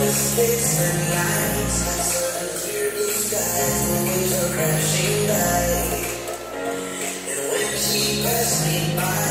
Mistakes and lights, I the crashing by. And when she passed me by,